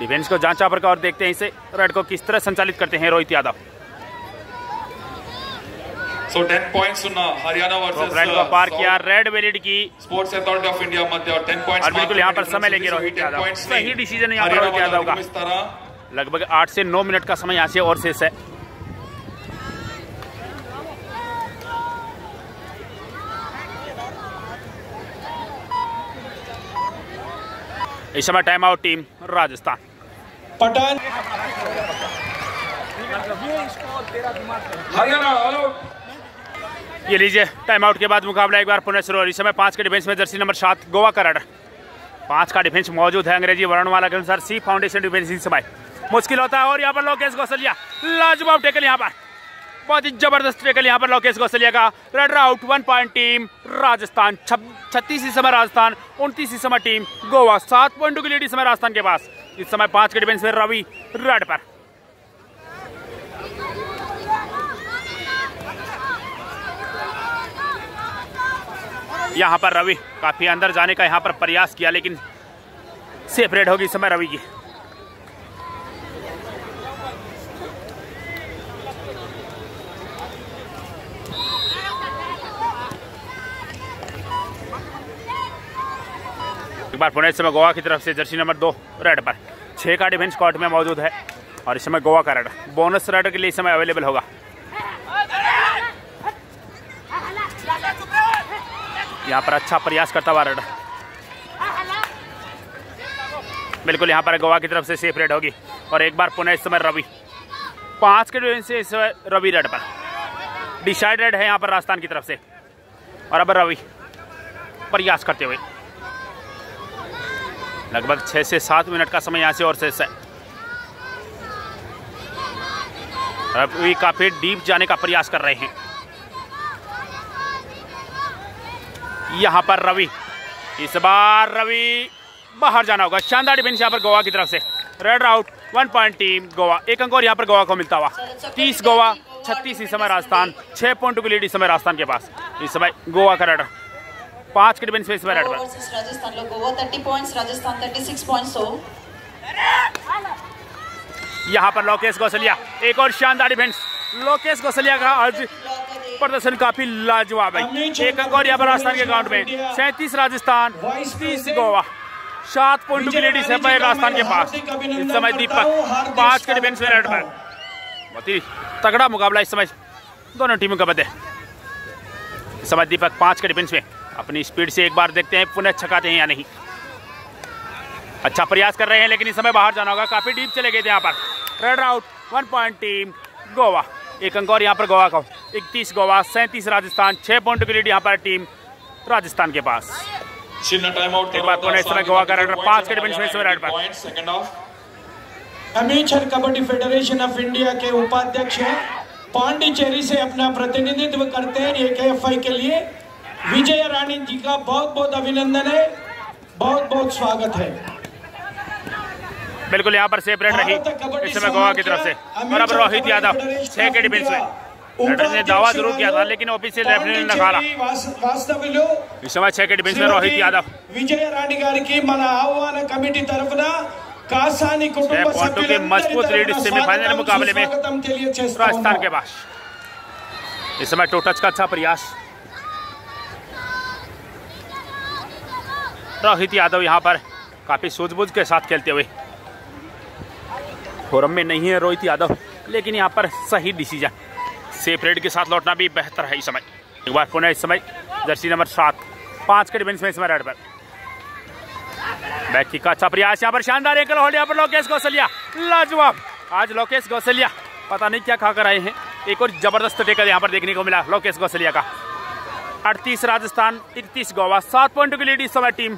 डिफेंस को जांचा पर और देखते हैं इसे रेड को किस तरह संचालित करते हैं Rohit Yadav. So 10 points to पार किया रेड वेलिड की sports authority of India Madhya और 10 पॉइंट्स और बिल्कुल यहाँ पर समय लेंगे रोहित यादव। सही डिसीज़न यहाँ पर रोहित यादव का। लगभग आठ से नौ मिनट का समय यहाँ से और शेष है। इस समय टाइम आउट टीम राजस्थान। पटन ये लीजिए टाइम आउट के बाद मुकाबला एक बार पुनः शुरू इस समय पाँच के डिफेंस में जर्सी नंबर सात गोवा का रडर। पाँच का डिफेंस मौजूद है अंग्रेज़ी वर्ण वाला के अनुसार सी फाउंडेशन डिफेंस इस समय। मुश्किल होता है और यहाँ पर लोकेश कौशलिया लाजवाब टेकल यहाँ पर। बहुत ही ज़बरदस्त टेकल यहाँ पर लोकेश गौसलिया का raider out one point team Rajasthan छत्तीस इस समय राजस्थान, उनतीस इस समय टीम गोवा सात पॉइंटों की लीड इस समय राजस्थान के पास। इस समय पाँच के डिफेंस में रवि रेड पर। यहाँ पर रवि काफ़ी अंदर जाने का यहाँ पर प्रयास किया, लेकिन सेफ़ रेड होगी इस समय रवि की। एक बार पुणे इस समय गोवा की तरफ़ से, जर्सी नंबर दो, रेड पर। छह का डिफेंस कोर्ट में मौजूद है और इस समय गोवा का रेड। बोनस रेड के लिए इस समय अवेलेबल होगा। यहाँ पर अच्छा प्रयास करता हुआ रेड। बिल्कुल यहाँ पर गोवा की तरफ़ से सेफ़ रेड होगी। और एक बार पुनः इस समय रवि। पाँच के डिफेंस से इस समय रवि रेड पर। डिसाइडेड है यहाँ पर राजस्थान की तरफ़ से। और अब रवि। प्रयास करते हुए। लगभग छह से सात मिनट का समय यहाँ से और शेष है रवि काफ़ी डीप जाने का प्रयास कर रहे हैं। यहाँ पर रवि, इस बार रवि बाहर जाना होगा। शानदार डिफेंस यहाँ पर गोवा की तरफ़ से। Raid out one point team Goa. एक अंक और यहाँ पर गोवा को मिलता हुआ। तीस गोवा, छत्तीस इस समय राजस्थान। छह पॉइंट की लीड इस समय राजस्थान के पास। इस समय गोवा का रेडर पाँच के डिफेंस पे इस बार राजस्थान लोग गोवा 30 पॉइंट्स राजस्थान 36 पॉइंट्स हो यहाँ पर लोकेश गौसलिया एक और शानदार डिफेंस लोकेश गौसलिया का आज प्रदर्शन काफ़ी लाजवाब है। एक अंक और यहाँ पर राजस्थान के अकाउंट में। सैंतीस राजस्थान तीस गोवा। सात पॉइंट की लेडीज़ है भाई राजस्थान के पास। इस समय दीपक पाँच के डिफेंस में रेड पर बहुत ही तगड़ा मुकाबला इस समय। दोनों टीमों का बदे समय दीपक पाँच के डिफेंस में। अपनी स्पीड से एक बार देखते हैं पुनः छकाते हैं या नहीं। अच्छा प्रयास कर रहे हैं लेकिन इस समय बाहर जाना होगा। काफ़ी डीप चले गए थे यहाँ पर। Run out one point team Goa एक अंक और यहाँ पर गोवा का। इकतीस गोवा सैंतीस राजस्थान छह पॉइंट की लीड यहाँ पर टीम राजस्थान के पास। कबड्डी फेडरेशन ऑफ़ इंडिया के उपाध्यक्ष हैं। पांडिचेरी से अपना प्रतिनिधित्व करते हैं एक एफ़ के लिए। विजय रानी जी का बहुत बहुत अभिनंदन है बहुत बहुत स्वागत है बिल्कुल यहाँ पर सेपरेट रही इस समय गोवा की तरफ से और अब रोहित यादव छह के डिफेंस में रेडर ने दावा जरूर किया था लेकिन ऑफिशियल रेफरी ने नकारा వాస్తవ్యులు इस समय छह के डिफेंस में रोहित यादव విజయరాణి గారికి మన ఆహ్వాన కమిటీ తరఫున కాసాని కుటుంబ छह पॉइंटों की मजबूत लीड इस सेमीफाइनल मुकाबले में స్వాగతం తెలియజేస్తా राजस्थान के ఉన్నాం. पास इस समय टू टच का अच्छा प्रयास रोहित यादव यहाँ पर काफ़ी सूझबूझ के साथ खेलते हुए। फोरम में नहीं है रोहित यादव, लेकिन यहाँ पर सही डिसीज़न सेफ़ रेड के साथ लौटना भी बेहतर है इस समय। एक बार पुनः इस समय जर्सी नंबर सात, पाँच के डिफेंस में इस समय रेड पर। किक का अच्छा प्रयास, यहाँ पर शानदार एकल होल्ड यहाँ पर लोकेश गौसलिया लाजवाब! आज लोकेश गौसलिया पता नहीं क्या खा कर आए हैं। एक और ज़बरदस्त टेकल यहाँ पर देखने को मिला, लोकेश गौसलिया का। अड़तीस राजस्थान, इकतीस गोवा। सात पॉइंटों की लीड इस समय टीम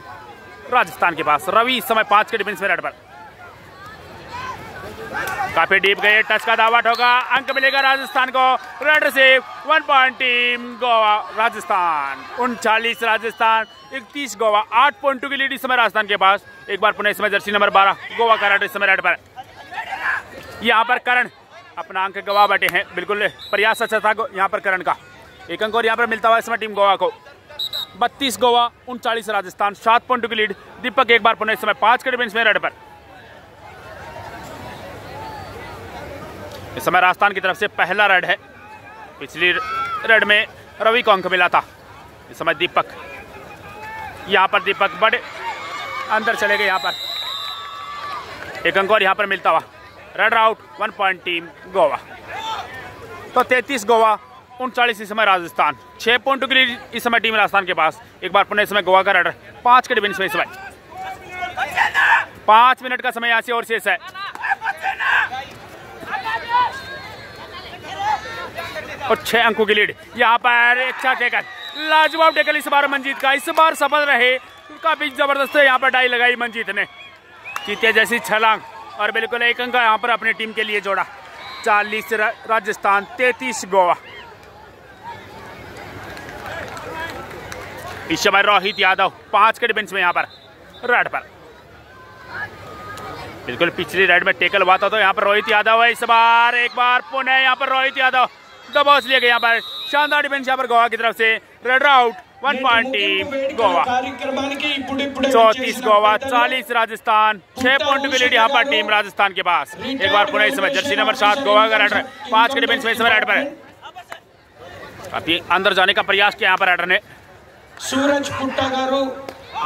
राजस्थान के पास। रवि इस समय पाँच के डिफेंस में रेड पर। काफ़ी डीप गए टच का दावा ठोका। अंक मिलेगा राजस्थान को। रेड से one point team Goa, Rajasthan. उनचालीस राजस्थान, इकतीस गोवा। आठ पॉइंटों की लीड इस समय राजस्थान के पास। एक बार पुनः इसमें जर्सी नंबर बारह, गोवा का रेड इस समय रेड पर। यहाँ पर करण, अपना अंक गवा बैठे हैं। बिल्कुल प्रयास अच्छा था यहाँ पर करण का। एक अंक और यहाँ पर मिलता हुआ इसमें टीम गोवा को। बत्तीस गोवा, उनचालीस राजस्थान, सात पॉइंटों की लीड दीपक एक बार पुनः इस समय पाँच के डिफेंस में रेड पर। इस समय राजस्थान की तरफ़ से पहला रेड है। पिछली रेड में रवि को अंक मिला था। इस समय दीपक, यहाँ पर दीपक बड़े अंदर चले गए यहाँ पर। एक अंक और यहाँ पर मिलता हुआ। Raid out one point team Goa. तो 33 गोवा उनचालीस इस समय राजस्थान, छह पॉइंटों के लिए इस समय टीम राजस्थान के पास। एक बार पुनः इस समय गोवा का रेडर, पाँच के डिफेंस में इस समय। पाँच मिनट का समय यहाँ से और शेष है। और छह अंकों की लीड, यहाँ पर एक अच्छा टेकल लाजवाब टेकल इस बार मंजीत का, इस बार सफल रहे। काफ़ी ज़बरदस्त यहाँ पर डाई लगाई मंजीत ने। चीते जैसी छलांग और बिल्कुल एक अंक यहाँ पर अपनी टीम के लिए जोड़ा। चालीस राजस्थान, तैतीस गोवा। इस समय रोहित यादव पाँच के डिफेंस में यहाँ पर रेड पर। बिल्कुल पिछली रेड में टेकल हुआ था तो यहाँ पर रोहित यादव है इस बार, एक बार पुनः यहाँ पर रोहित यादव दबाव लिए गए यहाँ पर। शानदार डिफेंस यहाँ पर गोवा की तरफ़ से raider out one point team Goa. चौतीस गोवा, चालीस राजस्थान, छह पॉइंट की लीड यहाँ पर टीम राजस्थान के पास। एक बार पुनः इस समय जर्सी नंबर सात, गोवा का रेडर पाँच के डिफेंस में इस समय रेड पर अभी अंदर जाने का प्रयास किया यहाँ पर रेडर ने। Suraj Puttagaru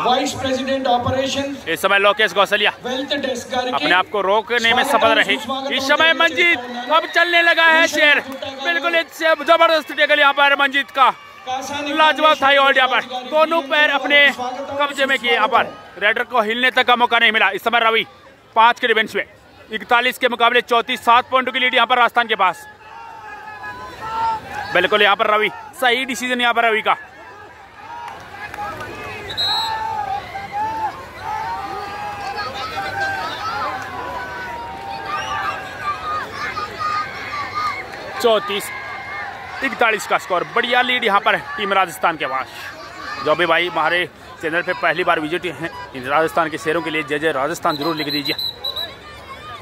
vice president operation इस समय लोकेश गौसलिया वेल्थ डेस्क अपने आप को रोकने में सफल रहे। इस समय मंजीत अब चलने लगा है शेर बिल्कुल ज़बरदस्त टेकल यहाँ पर मंजीत का लाजवाब था और यहाँ पर। दोनों पैर अपने कब्जे में किए यहाँ पर। रेडर को हिलने तक का मौका नहीं मिला। इस समय रवि पाँच के डिफेंस में। इकतालीस के मुकाबले चौतीस सात पॉइंटों की लीड यहाँ पर राजस्थान के पास। बिल्कुल यहाँ पर रवि सही डिसीज़न यहाँ पर रवि का। चौतीस। इकतालीस का स्कोर। बढ़िया लीड यहाँ पर है टीम राजस्थान के पास। जो भी भाई हमारे चैनल पे पहली बार विज़िट हैं राजस्थान के शेरों के लिए जय जय राजस्थान ज़रूर लिख दीजिए।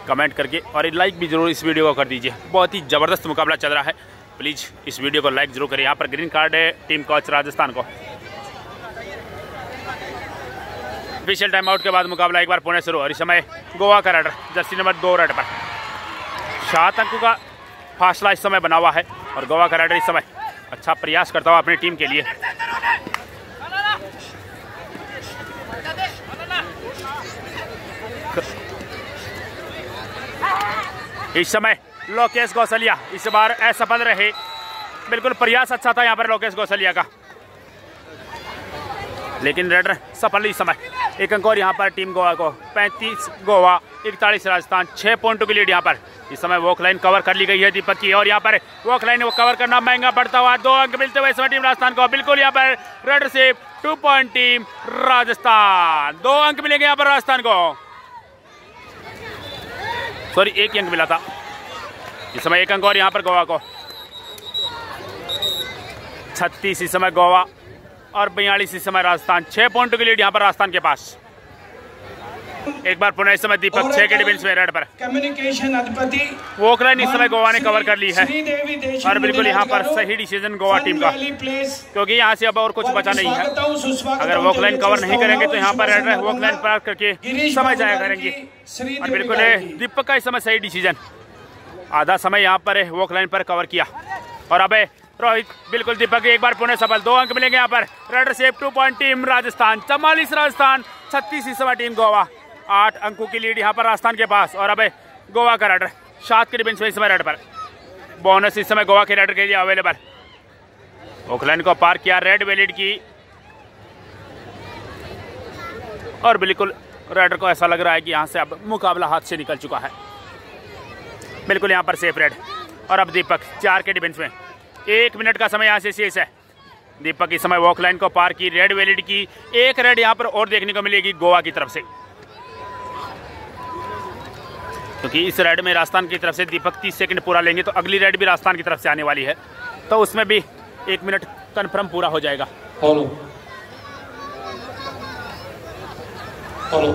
कमेंट करके और लाइक भी ज़रूर इस वीडियो को कर दीजिए। बहुत ही ज़बरदस्त मुकाबला चल रहा है। प्लीज़ इस वीडियो को लाइक ज़रूर करिए यहाँ पर ग्रीन कार्ड है टीम कोच राजस्थान को। ऑफिशियल टाइम आउट के बाद मुकाबला एक बार पुणे शुरू। और इस समय गोवा का रेडर जर्सी नंबर दो रेड पर। सात अंकों का फासला इस समय बना हुआ है और गोवा का राइडर इस समय अच्छा प्रयास करता हुआ अपनी टीम के लिए। इस समय लोकेश गौसलिया इस बार असफल रहे। बिल्कुल प्रयास अच्छा था यहाँ पर लोकेश गौसलिया का। लेकिन रेडर सफल इस समय। एक अंक और यहाँ पर टीम गोवा को। 35 गोवा, इकतालीस राजस्थान, छह पॉइंटों की लीड यहाँ पर। इस समय वॉक लाइन कवर कर ली गई है दीपक की, और यहाँ पर वॉक लाइन को कवर करना महँगा पड़ता हुआ, दो अंक मिलते हुए समय टीम राजस्थान को। बिल्कुल यहाँ पर रेडर से टू पॉइंट टीम राजस्थान। दो अंक मिलेंगे यहाँ पर राजस्थान को। सॉरी एक अंक मिला था। इस समय एक अंक और यहाँ पर गोवा को। छत्तीस इस समय गोवा। और बयालीस इस समय राजस्थान छह पॉइंटों की लीड यहाँ पर राजस्थान के पास। एक बार पुनः इस समय दीपक छह के डिफेंस में रेड पर। कम्युनिकेशन अधिपति वोकलाइन इस समय गोवा ने कवर कर ली है। और बिल्कुल यहाँ पर सही डिसीज़न गोवा टीम का। क्योंकि यहाँ से अब और कुछ बचा नहीं है। अगर वोकलाइन कवर नहीं करेंगे तो यहाँ पर रेड वोकलाइन पार करके समय जाया करेंगे। और बिल्कुल दीपक का इस समय सही डिसीज़न आधा समय यहाँ पर वोकलाइन पर कवर किया। और अब रोहित, बिल्कुल दीपक एक बार पुणे सफल। दो अंक मिलेंगे यहाँ पर। Raider safe two point team Rajasthan, चवालीस राजस्थान, छत्तीस इस समय टीम गोवा। आठ अंकों की लीड यहाँ पर राजस्थान के पास। और अब गोवा का रेडर सात के डिफेंस में इस समय रेड पर। बोनस इस समय गोवा के रेडर के लिए अवेलेबल ओकलैंड को पार किया रेड वेलिड की। और बिल्कुल रेडर को ऐसा लग रहा है कि यहाँ से अब मुकाबला हाथ से निकल चुका है। बिल्कुल यहाँ पर सेफ़ रेड और अब दीपक, चार के डिफेंस में एक मिनट का समय यहाँ से शेष है। दीपक इस समय वॉक लाइन को पार की रेड वेलिड की एक रेड यहाँ पर और देखने को मिलेगी गोवा की तरफ़ से। क्योंकि इस रेड में राजस्थान की तरफ़ से दीपक 30 सेकंड पूरा लेंगे तो अगली रेड भी राजस्थान की तरफ़ से आने वाली है। तो उसमें भी एक मिनट कन्फर्म पूरा हो जाएगा। हेलो हेलो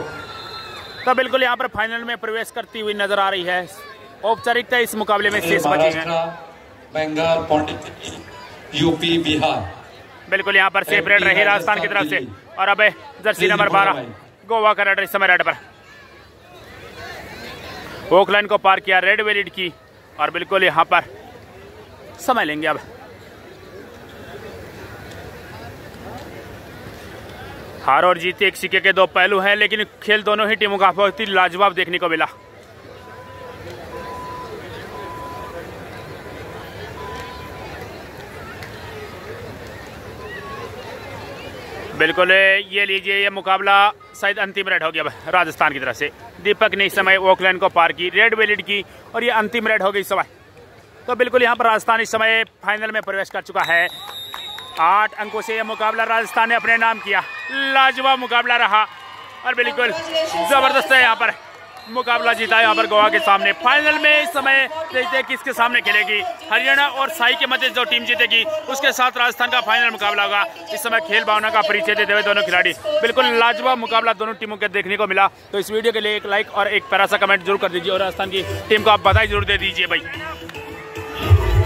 तो बिल्कुल यहाँ पर फाइनल में प्रवेश करती हुई नज़र आ रही है। औपचारिकता इस मुकाबले में शेष बची है। बंगाल पौंडीचेरी यूपी बिहार। बिल्कुल यहाँ पर सेफ़ रेड रही राजस्थान की तरफ़ से। और अब जर्सी नंबर बारह गोवा का रेड इस समय रेड पर। ओकलैंड को पार किया रेड वेलिड की और बिल्कुल यहाँ पर समय लेंगे अब। हार और जीत एक सिक्के के दो पहलू हैं लेकिन खेल दोनों ही टीमों का बहुत ही लाजवाब देखने को मिला। बिल्कुल ये लीजिए ये मुकाबला शायद अंतिम रेड हो गया राजस्थान की तरफ़ से। दीपक ने इस समय ओकलैंड को पार की रेड वेलिड की और ये अंतिम रेड हो गई इस समय। तो बिल्कुल यहाँ पर राजस्थान इस समय फाइनल में प्रवेश कर चुका है। आठ अंकों से यह मुकाबला राजस्थान ने अपने नाम किया। लाजवाब मुकाबला रहा और बिल्कुल ज़बरदस्त है यहाँ पर। मुकाबला जीता यहाँ पर गोवा के सामने फाइनल में इस समय देखते हैं किसके सामने खेलेगी। हरियाणा और साई के मध्य जो टीम जीतेगी, उसके साथ राजस्थान का फाइनल मुकाबला होगा। इस समय खेल भावना का परिचय देते हुए दोनों खिलाड़ी बिल्कुल लाजवाब मुकाबला दोनों टीमों के देखने को मिला। तो इस वीडियो के लिए एक लाइक और एक पैरासा कमेंट ज़रूर कर दीजिए और राजस्थान की टीम को आप बधाई ज़रूर दे दीजिए भाई।